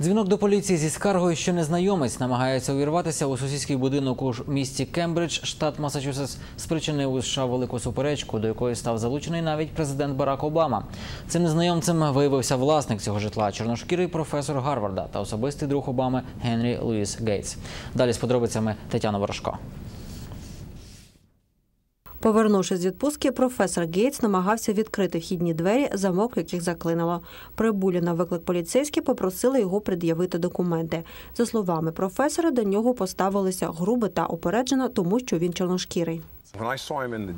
Дзвінок до поліції зі скаргою, що незнайомець намагається увірватися у сусідський будинок у місті Кембридж, штат Масачусетс, спричинив у США велику суперечку, до якої став залучений навіть президент Барак Обама. Цим незнайомцем виявився власник цього житла, чорношкірий професор Гарварда та особистий друг Обами Генрі Луїс Гейтс. Далі з подробицями Тетяна Ворожко. Повернувшись з відпустки, професор Гейтс намагався відкрити вхідні двері, замок яких заклинило. Прибулі на виклик поліцейські попросили його пред'явити документи. За словами професора, до нього поставилися грубо та упереджено, тому що він чорношкірий.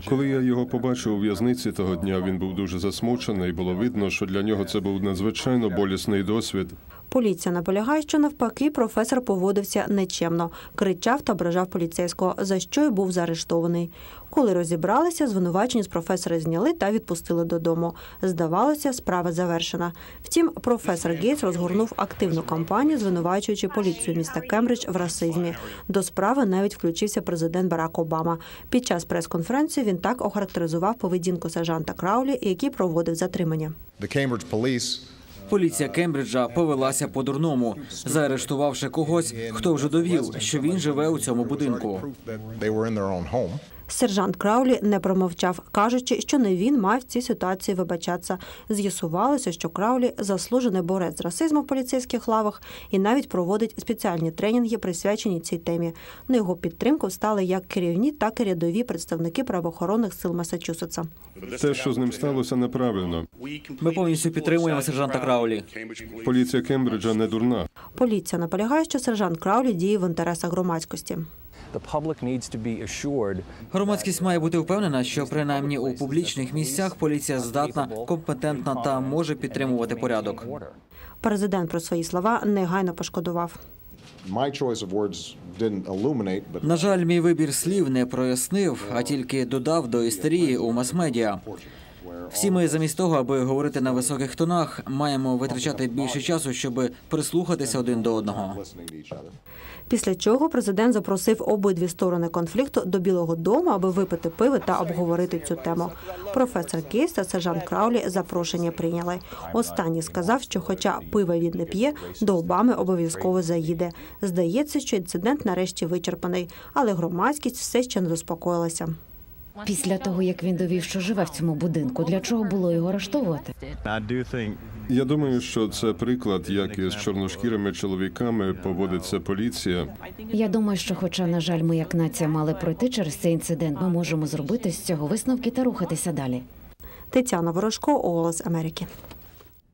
Коли я його побачив у в'язниці того дня, він був дуже засмучений. Було видно, що для нього це був надзвичайно болісний досвід. Поліція наполягає, що навпаки професор поводився нечемно, кричав та ображав поліцейського, за що й був заарештований. Коли розібралися, звинувачення з професора зняли та відпустили додому. Здавалося, справа завершена. Втім, професор Гейтс розгорнув активну кампанію, звинувачуючи поліцію міста Кембридж в расизмі. До справи навіть включився президент Барак Обама. Під час прес-конференції він так охарактеризував поведінку сержанта Краулі, який проводив затримання. The Cambridge police Поліція Кембриджа повелася по-дурному, заарештувавши когось, хто вже довів, що він живе у цьому будинку. Сержант Краулі не промовчав, кажучи, що не він мав в цій ситуації вибачатися. З'ясувалося, що Краулі заслужений борець з расизмом в поліцейських лавах і навіть проводить спеціальні тренінги, присвячені цій темі. На його підтримку стали як керівні, так і рядові представники правоохоронних сил Масачусетса. Те, що з ним сталося, неправильно. Ми повністю підтримуємо сержанта Краулі. Поліція Кембриджа не дурна. Поліція наполягає, що сержант Краулі діє в інтересах громадськості. The public needs to be Громадськість має бути впевнена, що принаймні у публічних місцях поліція здатна, компетентна та може підтримувати порядок. Президент про свої слова негайно пошкодував. My choice of words didn't illuminate, but На жаль, мій вибір слів не прояснив, а тільки додав до істерії у мас-медіа. Всі ми замість того, аби говорити на високих тонах, маємо витрачати більше часу, щоб прислухатися один до одного. Після чого президент запросив обидві сторони конфлікту до Білого Дому, аби випити пиво та обговорити цю тему. Професор Кейс та сержант Краулі запрошення прийняли. Останній сказав, що, хоча пива він не п'є, до Обами обов'язково заїде. Здається, що інцидент нарешті вичерпаний, але громадськість все ще не заспокоїлася. Після того, як він довів, що живе в цьому будинку, для чого було його арештовувати? Я думаю, що це приклад, як із чорношкірими чоловіками поводиться поліція. Я думаю, що, хоча, на жаль, ми як нація мали пройти через цей інцидент, ми можемо зробити з цього висновки та рухатися далі. Тетяна Ворожко, Голос Америки.